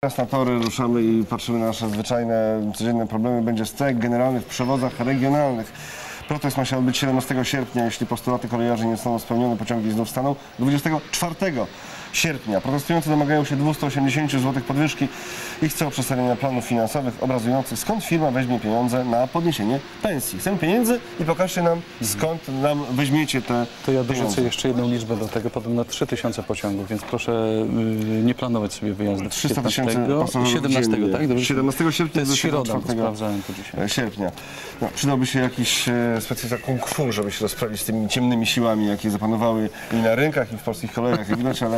Teraz na tory ruszamy i patrzymy na nasze zwyczajne, codzienne problemy. Będzie strajk generalny w przewozach regionalnych. Protest ma się odbyć 17 sierpnia. Jeśli postulaty kolejarzy nie zostaną spełnione, pociągi znów staną 24 sierpnia. Protestujący domagają się 280 zł podwyżki i chcą przedstawienia planów finansowych obrazujących skąd firma weźmie pieniądze na podniesienie pensji. Chcemy pieniędzy i pokażcie nam skąd nam weźmiecie te To ja dorzucę jeszcze jedną liczbę do tego, podobno 3000 pociągów, więc proszę y, nie planować sobie wyjazdu 300 tysięcy 15, pasażerów 17, dziennie. tak? Dobrze? 17 sierpnia To jest do środa, bo 24 sprawdzałem to dzisiaj. sierpnia. No, przydałby się jakiś e, specjalista kung fu, żeby się rozprawić z tymi ciemnymi siłami, jakie zapanowały i na rynkach, i w polskich kolejach, jak widać, ale